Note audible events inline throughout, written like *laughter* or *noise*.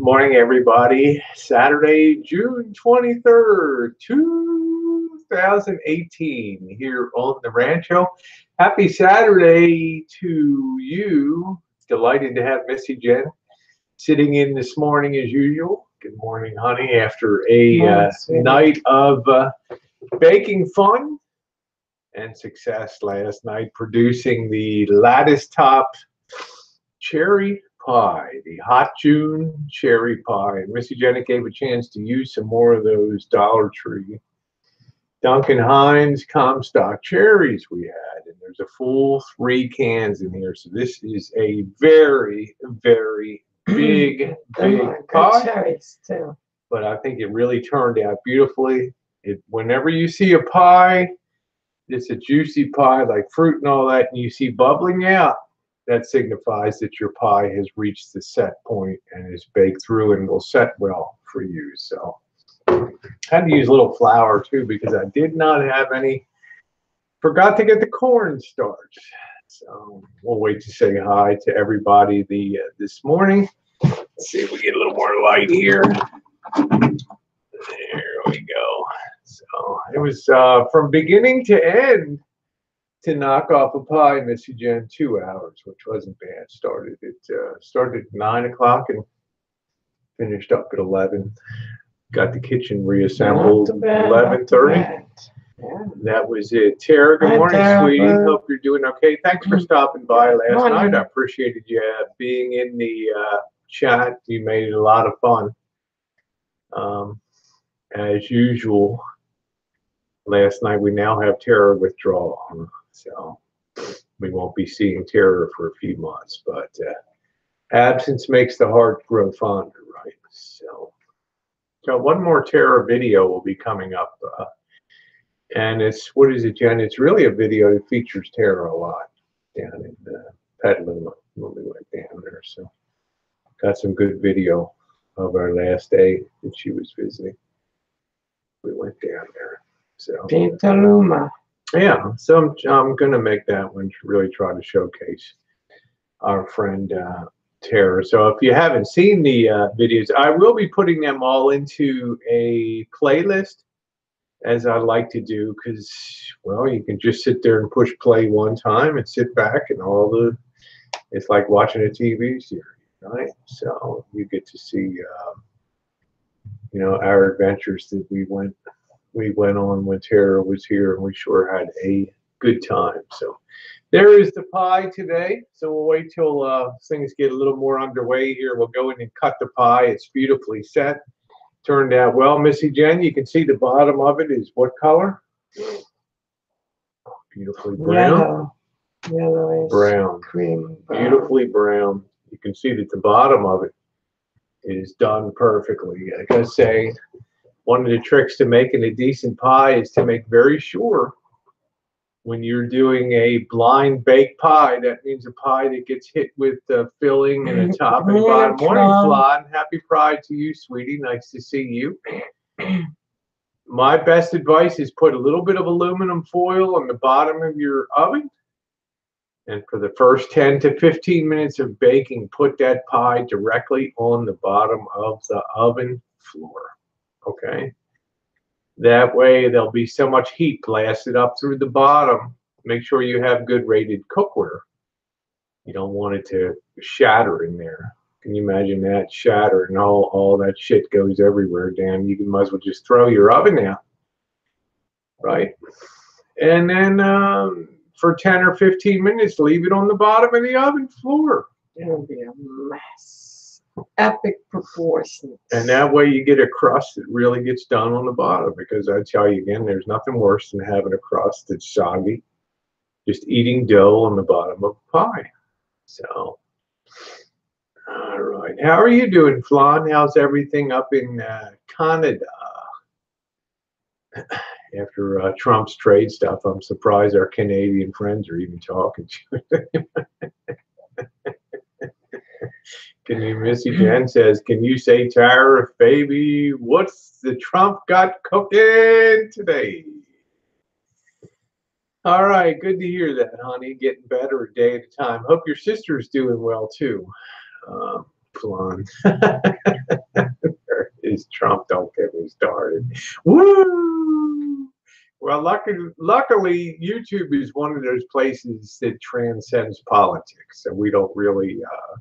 Morning, everybody. Saturday, June 23rd, 2018, here on the Rancho. Happy Saturday to you. Delighted to have Missy Jen sitting in this morning as usual. Good morning, honey, after a uh, night of uh, baking fun and success last night, producing the lattice top cherry pie, the hot June cherry pie. And Missy Janet gave a chance to use some more of those Dollar Tree Duncan Hines Comstock cherries we had. And there's a full three cans in here. So this is a very, very *clears throat* big, big pie. cherries too. But I think it really turned out beautifully. It, whenever you see a pie, it's a juicy pie like fruit and all that, and you see bubbling out, that signifies that your pie has reached the set point and is baked through and will set well for you. So I had to use a little flour too because I did not have any. Forgot to get the cornstarch. So we'll wait to say hi to everybody the uh, this morning. Let's see if we get a little more light here. There we go. So it was uh, from beginning to end to knock off a pie, Missy Jen, two hours, which wasn't bad. Started at uh, started at nine o'clock and finished up at eleven. Got the kitchen reassembled Not too bad, not eleven thirty. Yeah. That was it. Tara, good Hi, morning, Tara. sweetie. Hope you're doing okay. Thanks for stopping by last Morning. night. I appreciated you being in the uh, chat. You made it a lot of fun. Um, as usual, last night we now have Tara withdrawal, so we won't be seeing Tara for a few months. But uh, absence makes the heart grow fonder, right? So, so one more Tara video will be coming up. Uh, and it's what is it, Jen? It's really a video that features Tara a lot down in uh, Petaluma when we went down there. So got some good video of our last day that she was visiting. We went down there. So Petaluma. Yeah, so I'm, I'm gonna make that one to really try to showcase our friend uh, Tara. So if you haven't seen the uh, videos, I will be putting them all into a playlist as I like to do because, well, you can just sit there and push play one time and sit back and all the, it's like watching a TV series, right? So you get to see, um, you know, our adventures that we went we went on when Tara was here, and we sure had a good time. So there is the pie today. So we'll wait till uh, things get a little more underway here. We'll go in and cut the pie. It's beautifully set. Turned out well, Missy Jen. You can see the bottom of it is what color? Beautifully brown. Yellow. Yellowish. Brown. Cream. brown. Beautifully brown. You can see that the bottom of it is done perfectly. I gotta say, one of the tricks to making a decent pie is to make very sure when you're doing a blind baked pie, that means a pie that gets hit with the filling and a mm-hmm. top and bottom. Morning, Flan. Flan. Happy Pride to you, sweetie. Nice to see you. My best advice is put a little bit of aluminum foil on the bottom of your oven. And for the first 10 to 15 minutes of baking, put that pie directly on the bottom of the oven floor. Okay. That way there'll be so much heat blasted up through the bottom. Make sure you have good rated cookware. You don't want it to shatter in there. Can you imagine that shatter and all, all that shit goes everywhere, Damn, You can might as well just throw your oven out. Right? And then um, for 10 or 15 minutes, leave it on the bottom of the oven floor. It'll be a mess. Epic proportions. And that way you get a crust that really gets done on the bottom because I tell you again, there's nothing worse than having a crust that's soggy, just eating dough on the bottom of a pie. So, all right. How are you doing, Flan? How's everything up in uh, Canada? *clears throat* After uh, Trump's trade stuff, I'm surprised our Canadian friends are even talking to *laughs* Can you, Missy Jen says, can you say tariff, baby? What's the Trump got cooking today? All right, good to hear that, honey. Getting better a day at a time. Hope your sister's doing well too. Um, Flan. *laughs* is Trump? Don't get me started. Woo! Well, luckily, luckily, YouTube is one of those places that transcends politics, so we don't really, uh,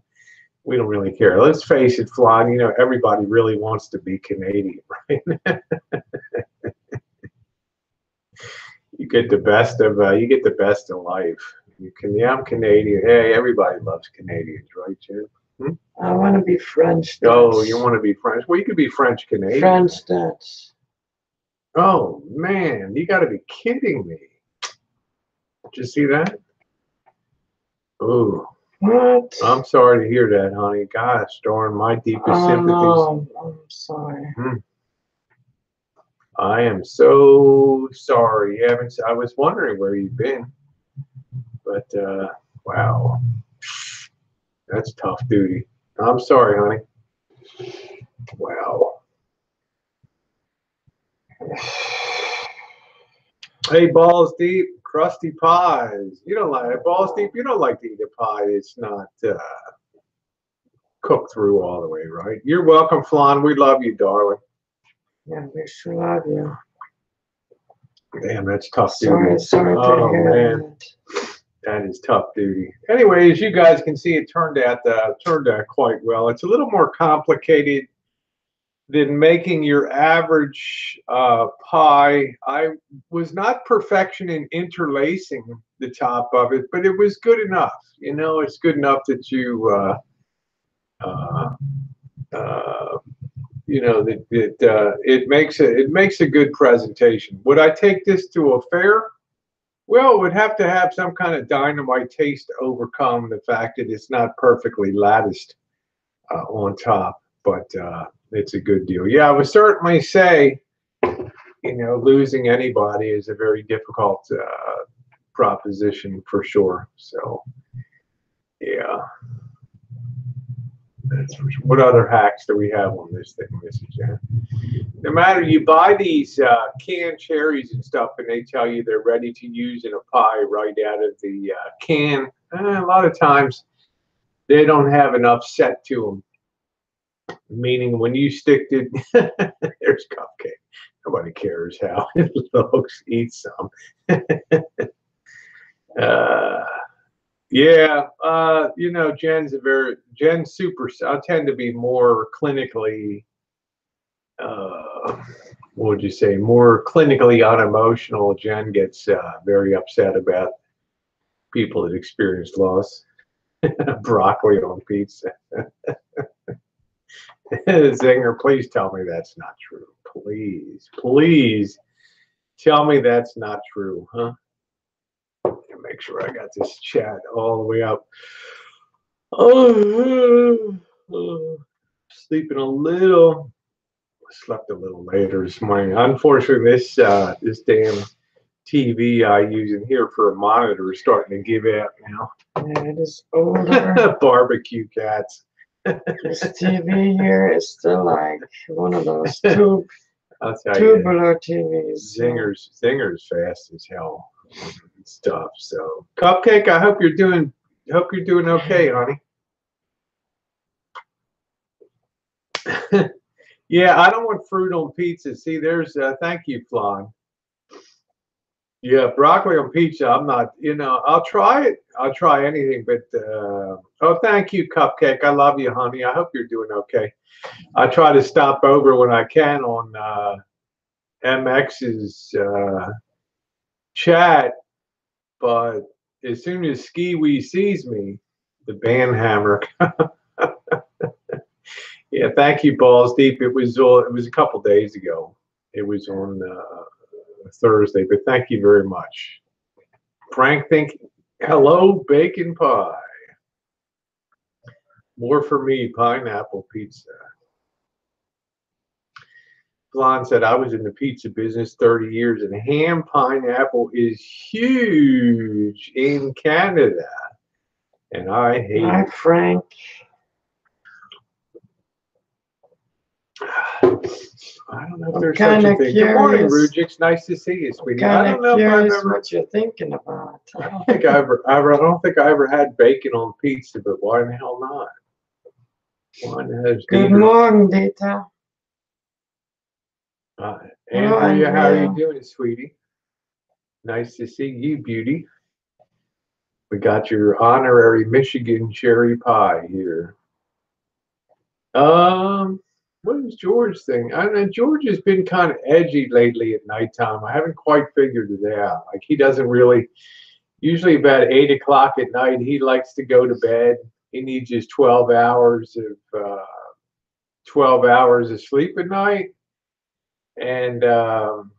we don't really care. Let's face it, Flan. You know, everybody really wants to be Canadian, *laughs* right? you get the best of, uh, you get the best of life. You can, yeah, I'm Canadian. Hey, everybody loves Canadians, right, Jim? I want to be French. Oh, you want to be French? Well, you could be French Canadian. French Dutch. Oh man, you got to be kidding me! Did you see that? Oh, What? I'm sorry to hear that, honey. Gosh, darn, my deepest oh sympathies. no, I'm sorry. I am so sorry. You haven't. I was wondering where you've been, but uh, wow, that's tough duty. I'm sorry, honey. Wow. *sighs* Hey, balls deep, crusty pies. You don't like balls deep. You don't like to eat a pie. It's not uh, cooked through all the way, right? You're welcome, Flan. We love you, darling. Yeah, we sure love you. Damn, that's tough Sorry, duty. sorry Oh, to hear that. That is tough duty. Anyway, as you guys can see, it turned out uh, turned out quite well. It's a little more complicated than making your average uh, pie. I was not perfection in interlacing the top of it, but it was good enough. You know, it's good enough that you, uh, uh, uh, you know, that it uh, it makes a it makes a good presentation. Would I take this to a fair? Well, it would have to have some kind of dynamite taste to overcome the fact that it's not perfectly latticed uh, on top, but it's a good deal. Yeah, I would certainly say, you know, losing anybody is a very difficult uh, proposition for sure. So, yeah. That's for sure. What other hacks do we have on this thing, Mrs. Jen? No matter you buy these uh, canned cherries and stuff, and they tell you they're ready to use in a pie right out of the uh, can. Uh, a lot of times, they don't have enough set to them. Meaning, when you stick it, *laughs* there's cupcake. Nobody cares how *laughs* it looks. Eat some. *laughs* uh, yeah, uh, you know, Jen's a very jen super. I tend to be more clinically, uh, what would you say, more clinically unemotional. Jen gets uh, very upset about people that experience loss. Broccoli on pizza. *laughs* Zinger, please tell me that's not true. Please, please tell me that's not true, huh? make sure I got this chat all the way up. Oh, *sighs* oh, sleeping a little. Slept a little later this morning. Unfortunately, this uh, this damn TV I use in here for a monitor is starting to give out now. Yeah, it is older. *laughs* Barbecue cats. This TV here is still like one of those *laughs* tube, I'll tell you. tubular TVs. Zingers, zingers fast as hell stuff. So, cupcake, I hope you're doing. Hope you're doing okay, honey. *laughs* yeah, I don't want fruit on pizza. See, there's. Uh, thank you, Flan. Yeah, broccoli on pizza. I'm not. You know, I'll try it. I'll try anything, but. Uh, oh, thank you, cupcake. I love you, honey. I hope you're doing okay. I try to stop over when I can on uh, MX's. Uh, chat, but as soon as Ski Wee sees me, the band hammer. *laughs* yeah, thank you, Balls Deep. It was uh, it was a couple days ago. It was on uh, Thursday, but thank you very much. Frank, think hello, bacon pie. More for me, pineapple pizza. Blonde said, I was in the pizza business 30 years and ham pineapple is huge in Canada. And I hate Hi, it. I don't know if I'm there's such a kinda thing. Good morning, curious. Rujix. Nice to see you, sweetie. I Kind don't of know if I've curious ever, what you're thinking about. I don't think I ever, I ever, I don't think I ever had bacon on pizza, but why the hell not? Has Good morning, Dieter. Uh, Hello, Andrea, how are you Andrea. doing, sweetie? Nice to see you, beauty. We got your honorary Michigan cherry pie here. Um, what is George thing? I don't. George has been kind of edgy lately at nighttime. I haven't quite figured it out. Like he doesn't really. Usually about eight o'clock at night, he likes to go to bed. He needs his twelve hours of uh, twelve hours of sleep at night and um,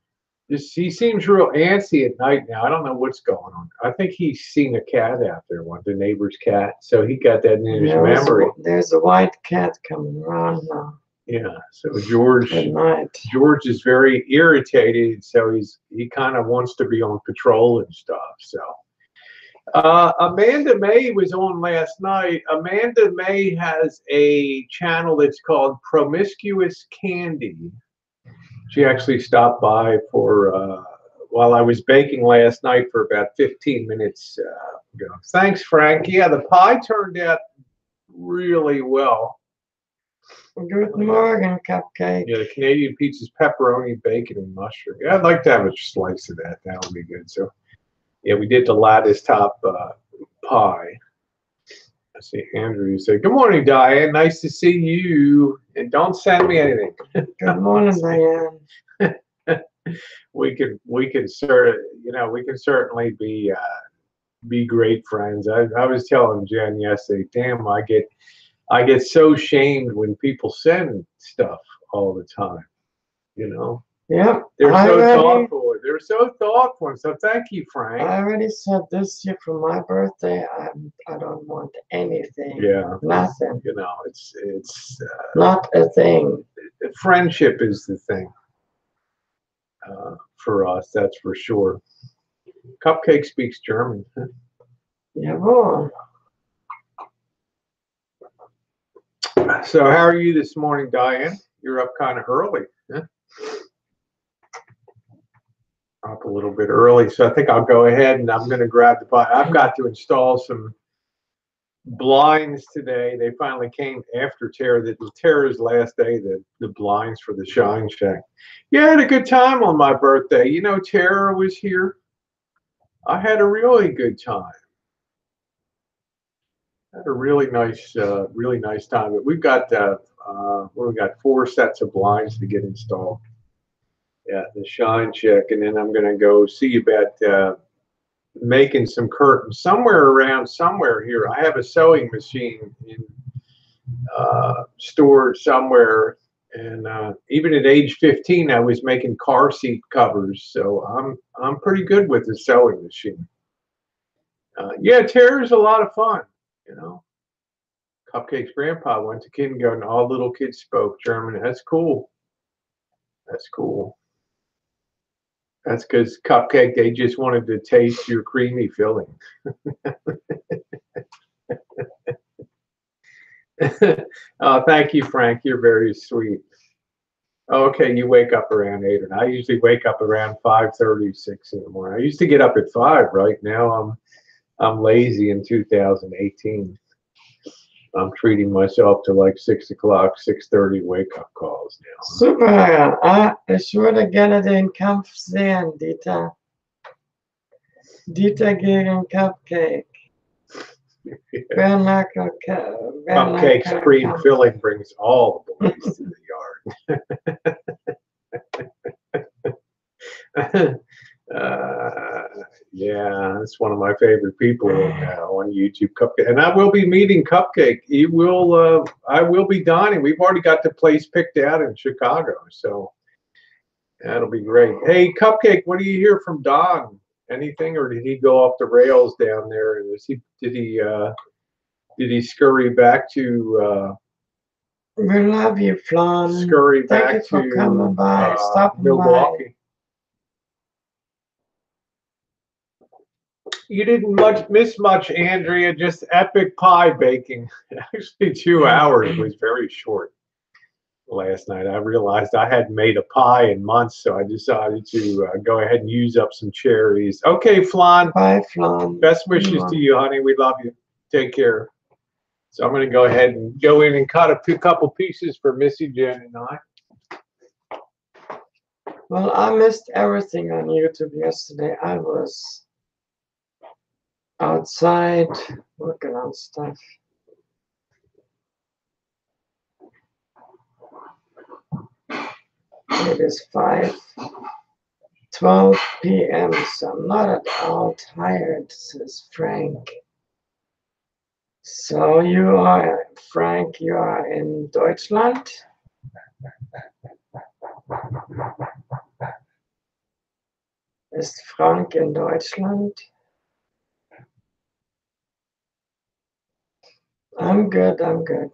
just he seems real antsy at night now. I don't know what's going on. I think he's seen a cat out there, one of the neighbor's cat, so he got that in his There's a- memory. There's a white cat coming around now. Yeah. So George Good night. George is very irritated, so he's he kind of wants to be on patrol and stuff. So. Uh, Amanda May was on last night. Amanda May has a channel that's called Promiscuous Candy. She actually stopped by for uh, while I was baking last night for about 15 minutes uh, ago. Thanks, Frank. Yeah, the pie turned out really well. Good morning, cupcake. Yeah, the Canadian pizza's pepperoni, bacon, and mushroom. Yeah, I'd like to have a slice of that. That would be good. So, yeah, we did the lattice top uh, pie. Let's see, Andrew, say, Good morning, Diane. Nice to see you. And don't send me anything. Good morning, Diane. *laughs* We can, we can cert, you know, we can certainly be, uh, be great friends. I, I was telling Jen yesterday, damn, I get, I get so shamed when people send stuff all the time. You know, Yep. they're I so already, thoughtful. They're so thoughtful. So thank you, Frank. I already said this year for my birthday, I'm, I don't want anything. yeah, Nothing. you know, it's it's uh, Not a thing. friendship is the thing uh, for us. That's for sure. Cupcake speaks German. huh? So how are you this morning, Diane? You're up kind of early. Huh? Up a little bit early, so I think I'll go ahead and I'm going to grab the. bi- I've got to install some blinds today. They finally came after Tara. That Tara's last day. The the blinds for the Shine Shack. Yeah, I had a good time on my birthday. You know, Tara was here. I had a really good time. Had a really nice, uh, really nice time. But we've got, uh, uh, well, we got four sets of blinds to get installed. Yeah, the shine shack, and then I'm gonna go see about uh, making some curtains somewhere around somewhere here. I have a sewing machine in uh, stored somewhere, and uh, even at age 15, I was making car seat covers. So I'm I'm pretty good with the sewing machine. Uh, yeah, Tara's a lot of fun you know. Cupcake's grandpa went to kindergarten. All little kids spoke German. That's cool. That's cool. That's because Cupcake, they just wanted to taste your creamy filling. *laughs* oh, thank you, Frank. You're very sweet. Okay, you wake up around eight, and I usually wake up around five thirty, six in the morning. I used to get up at five. Right now, I'm I'm lazy in 2018. I'm treating myself to like six o'clock, six thirty wake up calls now. Super. Ah, ich würde gerne den Kampf sehen, Dieter. Dieter gegen Cupcake. Ca- *laughs* wer mag Cupcake's Ca- cream filling brings all the boys to the *laughs* yard. *laughs* uh, yeah, it's one of my favorite people uh, on YouTube. Cupcake, and I will be meeting Cupcake. He will. Uh, I will be dining. We've already got the place picked out in Chicago, so that'll be great. Hey, Cupcake, what do you hear from Don? Anything, or did he go off the rails down there? And is he? Did he? Uh, did he scurry back to? Uh, We love you, Flan. scurry Thank back you for to coming by, uh, stopping by. You didn't much miss much, Andrea. Just epic pie baking. *laughs* Actually, two hours was very short last night. I realized I hadn't made a pie in months, so I decided to uh, go ahead and use up some cherries. Okay, Flan. Bye, Flan. Best wishes to you, honey. We love you. Take care. So I'm gonna go ahead and go in and cut a few couple pieces for Missy Jen and I. Well, I missed everything on YouTube yesterday. I was outside working on stuff. It is five twelve p.m. So I'm not at all tired, says Frank. So you are Frank, you are in Deutschland? Ist Frank in Deutschland? I'm good, I'm good.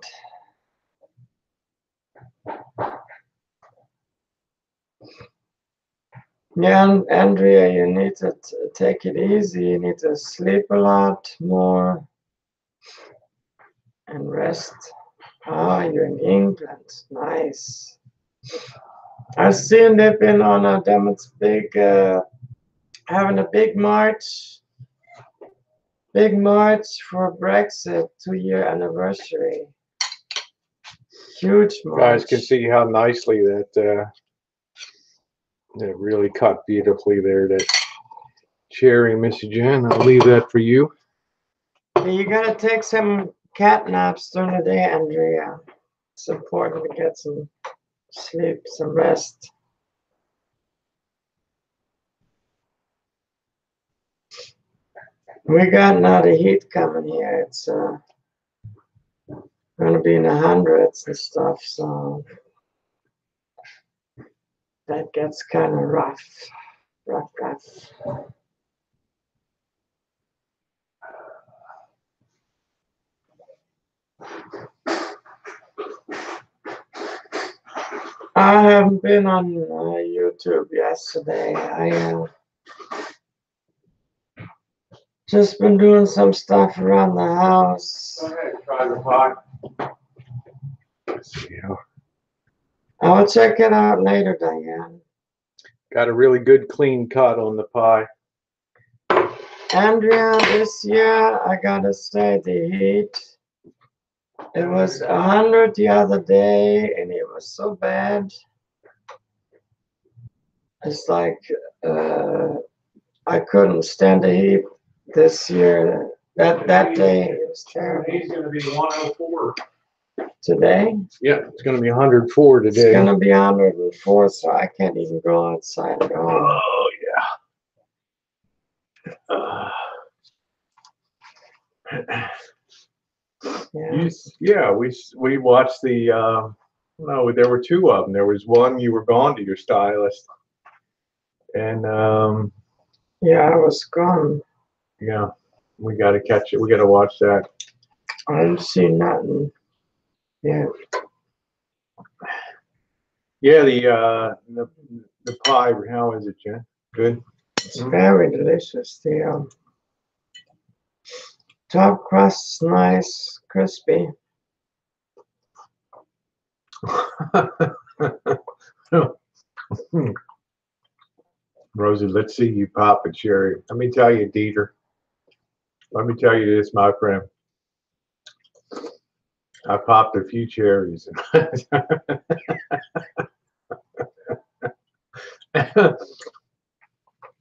Yeah, and Andrea, you need to take it easy. You need to sleep a lot more and rest. Ah, you're in England. Nice. I've seen they've been on a demons big, uh, having a big march, big march for Brexit two year anniversary. Huge You march. Guys can see how nicely that, uh, that really cut beautifully there, that cherry, Missy Jen. I'll leave that for you. You gotta take some cat naps during the day, Andrea. It's important to get some sleep, some rest. We got now the heat coming here. It's uh gonna be in the hundreds and stuff, so that gets kind of rough, rough, rough. I haven't been on uh, YouTube yesterday. I uh, just been doing some stuff around the house. Go ahead, try the pie. See. I'll check it out later, Diane. Got a really good clean cut on the pie. Andrea, this year I gotta say the heat. It was a hundred the other day, and it was so bad. It's like uh, I couldn't stand the heat this year. That that day it was terrible. He's gonna be one oh four. Today Yeah, it's gonna be hundred four it's today. gonna be hundred and four, so I can't even go outside at all. Oh, yeah. Uh, Yeah. you s- Yeah, we, s- we watched the, uh, no, there were two of them. There was one, you were gone to your stylist. And, um, yeah, I was gone. Yeah, we gotta catch it. We gotta watch that. I didn't see nothing. Yeah. Yeah, the, uh, the, the pie, how is it, Jen? Good? It's very delicious. The um, top crust is nice, crispy. *laughs* Rosie, let's see you pop a cherry. Let me tell you, Dieter. Let me tell you this, my friend. I popped a few cherries. *laughs* yeah,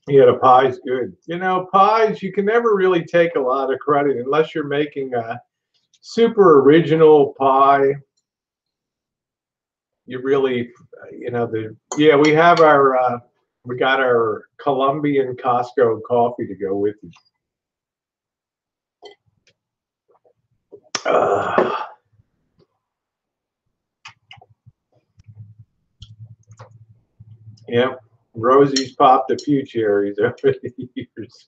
the pie's good. You know, pies, you can never really take a lot of credit unless you're making a super original pie. You really, you know, the, yeah, we have our, uh, we got our Colombian Costco coffee to go with it. Uh, yep, Rosie's popped a few cherries over the years.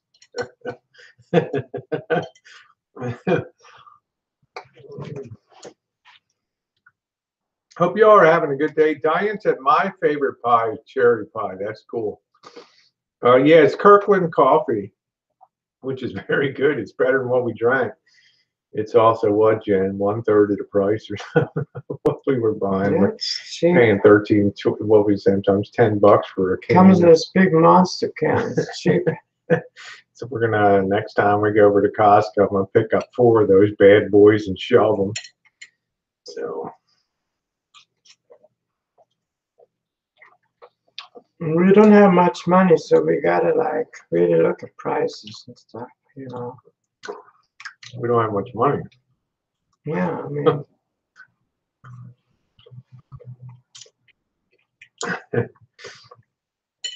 Hope you all are having a good day. Diane said my favorite pie is cherry pie. That's cool. Uh, yeah, it's Kirkland coffee, which is *laughs* very good. It's better than what we drank. It's also what, Jen? One third of the price or something *laughs* what we were buying. We're paying 13, tw- what we sometimes 10 bucks for a can. Comes in this big monster can. It's *laughs* cheap. So we're gonna next time we go over to Costco, I'm gonna pick up four of those bad boys and shove them. So We don't have much money, so we gotta like really look at prices and stuff, you know. We don't have much money. Yeah, I mean, *laughs*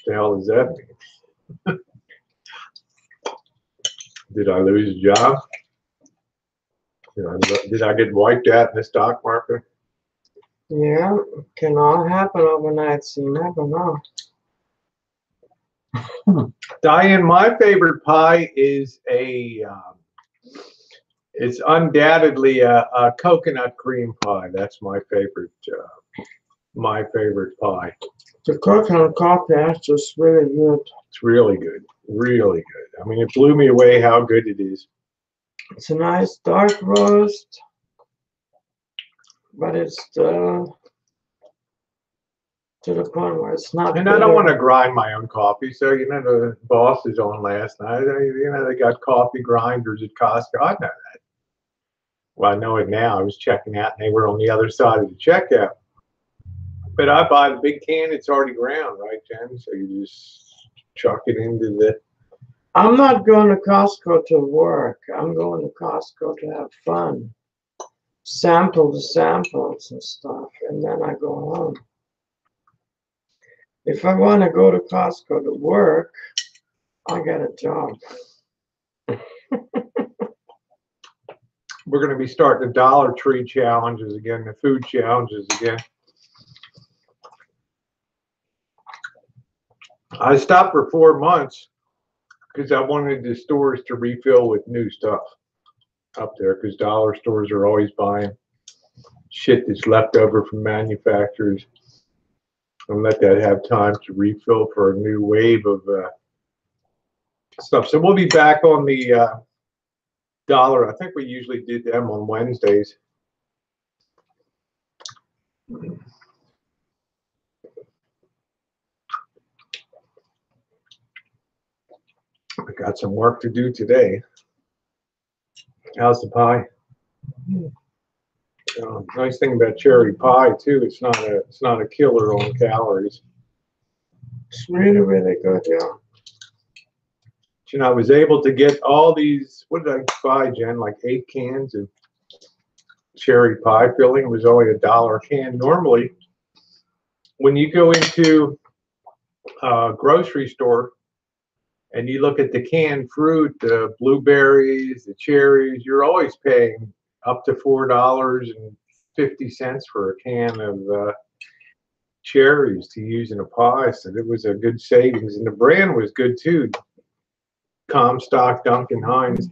The hell does that? *laughs* Did I lose a job? Did I, did I get wiped out in the stock market? yeah, can all happen overnight, so you never know. *laughs* Diane, my favorite pie is a, um, it's undoubtedly a, a coconut cream pie. That's my favorite, uh, my favorite pie. The coconut coffee, that's just really good. It's really good, really good. I mean, it blew me away how good it is. It's a nice dark roast, but it's uh, to the point where it's not. And I don't want to grind my own coffee. So, you know, the boss is on last night. You know, they got coffee grinders at Costco. I know. Well, I know it now. I was checking out and they were on the other side of the checkout. But I buy the big can, it's already ground, right, Jen? So you just chuck it into the. I'm not going to Costco to work. I'm going to Costco to have fun, sample the samples and stuff, and then I go home. If I want to go to Costco to work, I get a job. *laughs* We're going to be starting the Dollar Tree challenges again, the food challenges again. I stopped for four months because I wanted the stores to refill with new stuff up there because dollar stores are always buying shit that's left over from manufacturers and let that have time to refill for a new wave of uh, stuff. So we'll be back on the uh, dollar. I think we usually did them on Wednesdays. I got some work to do today. How's the pie? Uh, nice thing about cherry pie too, it's not a it's not a killer on calories. It's really, really good, yeah. Know, I was able to get all these. What did I buy, Jen? Like eight cans of cherry pie filling. It was only a dollar a can. Normally, when you go into a grocery store and you look at the canned fruit, the blueberries, the cherries, you're always paying up to four dollars and fifty cents for a can of uh, cherries to use in a pie. So it was a good savings, and the brand was good too. Comstock, Duncan Hines.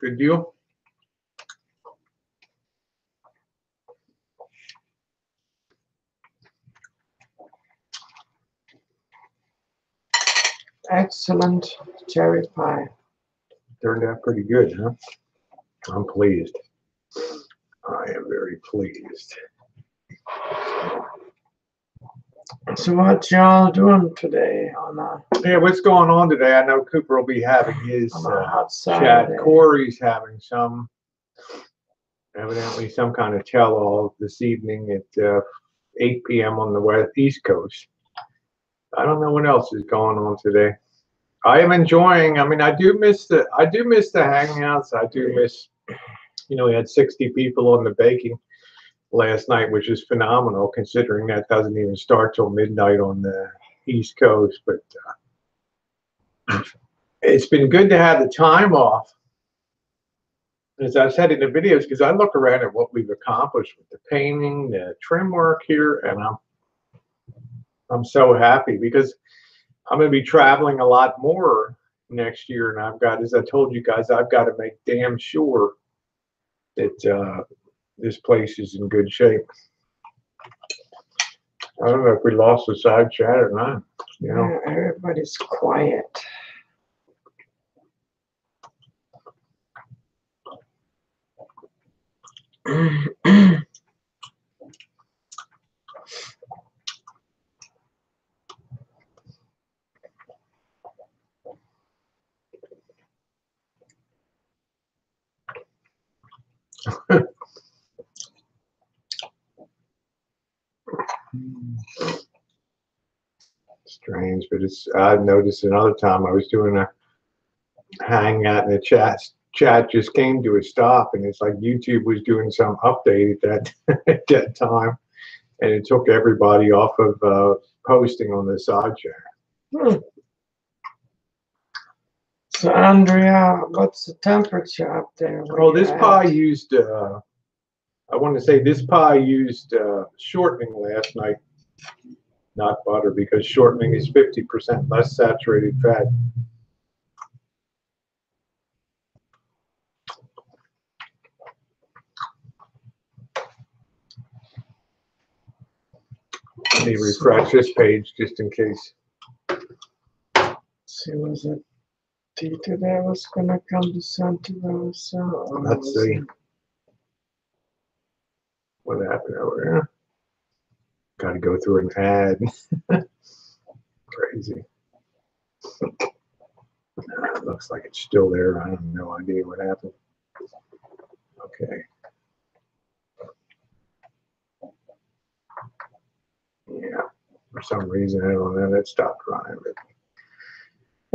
Good deal. Excellent cherry pie. Turned out pretty good, huh? I'm pleased. I am very pleased. So what y'all doing today on a, Yeah, what's going on today? I know Cooper will be having his on a uh, hot chat. Saturday? Corey's having some, evidently some kind of tell-all this evening at uh, 8 p.m. on the west East Coast. I don't know what else is going on today. I am enjoying. I mean, I do miss the. I do miss the hangouts. I do miss. You know, we had 60 people on the baking last night, which is phenomenal considering that doesn't even start till midnight on the East Coast. But uh, it's been good to have the time off. As I said in the videos, because I look around at what we've accomplished with the painting, the trim work here, and I'm I'm so happy because I'm going to be traveling a lot more next year, and I've got, as I told you guys, I've got to make damn sure that uh, this place is in good shape. I don't know if we lost the side chat or not. You know, Yeah, everybody's quiet. *clears throat* strange, but it's I noticed another time I was doing a hangout and the chat chat just came to a stop and it's like YouTube was doing some update at that *laughs* at that time and it took everybody off of uh, posting on the side chat. Hmm. So Andrea, what's the temperature up there? Oh, this pie used uh, I want to say this pie used uh, shortening last night, not butter, because shortening is 50% less saturated fat. Let me refresh this page just in case. See, was it Tito that was gonna come to Santa Rosa? Let's see. it- What happened over here? Got to go through an ad. *laughs* Crazy. *laughs* Looks like it's still there. I have no idea what happened. Okay. Yeah, for some reason, I don't know, that stopped running. But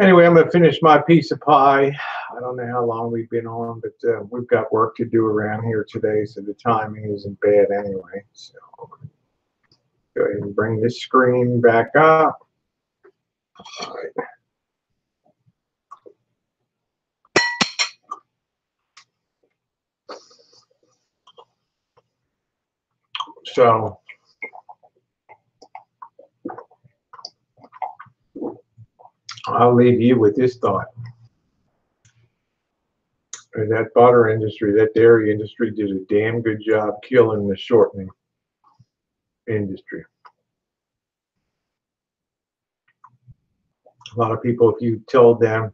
Anyway, I'm gonna finish my piece of pie. I don't know how long we've been on, but uh, we've got work to do around here today, so the timing isn't bad anyway. So go ahead and bring this screen back up. All right. So I'll leave you with this thought. That butter industry, that dairy industry did a damn good job killing the shortening industry. A lot of people, if you tell them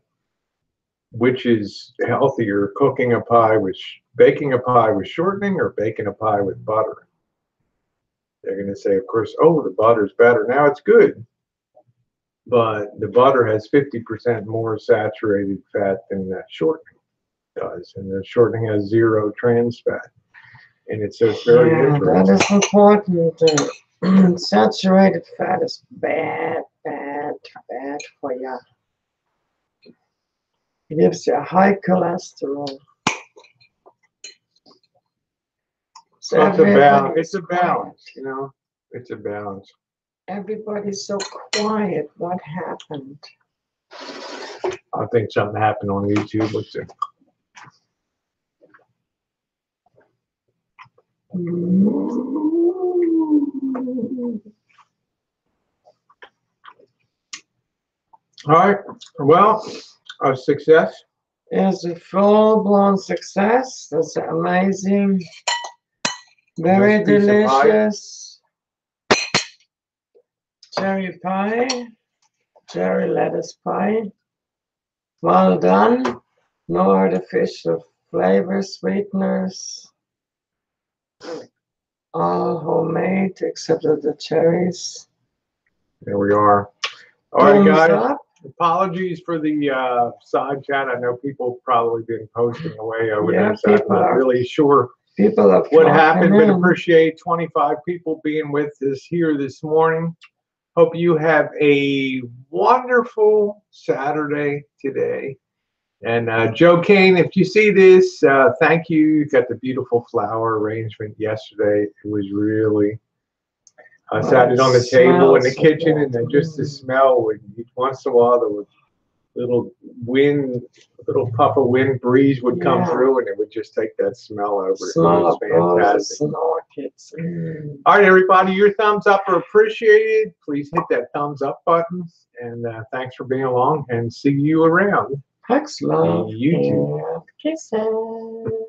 which is healthier, cooking a pie with, baking a pie with shortening or baking a pie with butter, they're going to say, of course, oh, the butter's better. Now it's good but the butter has 50% more saturated fat than that shortening does, and the shortening has zero trans fat. And it's so it's very Yeah, that interesting. is important. uh, *clears throat* Saturated fat is bad, bad, bad for you. It gives you high cholesterol. So So it's a balance. It's a balance, you know. It's a balance. Everybody's so quiet. What happened? I think something happened on YouTube. Let's see. All right. Well, a success. Is a full blown success. That's amazing. Very Nice of pie. delicious. Cherry pie. Cherry lattice pie. Well done. No artificial flavor sweeteners. All homemade except for the cherries. There we are. All right, Thumbs guys. up. Apologies for the uh, side chat. I know people probably been posting away over Yeah, there, so I'm people not are- really sure People are what happened, but in. appreciate 25 people being with us here this morning. Hope you have a wonderful Saturday today. And uh, Joe Kane, if you see this, uh, thank you. You got the beautiful flower arrangement yesterday. It was really. I Oh, sat it on the table in the so kitchen, and then just the smell would once in a while there was little wind, little puff of wind breeze would come Yeah. through, and it would just take that smell over. It was fantastic. and. Mm. All right, everybody, your thumbs up are appreciated. Please hit that thumbs up button. And uh, thanks for being along and see you around. Hugs love You too. and kisses.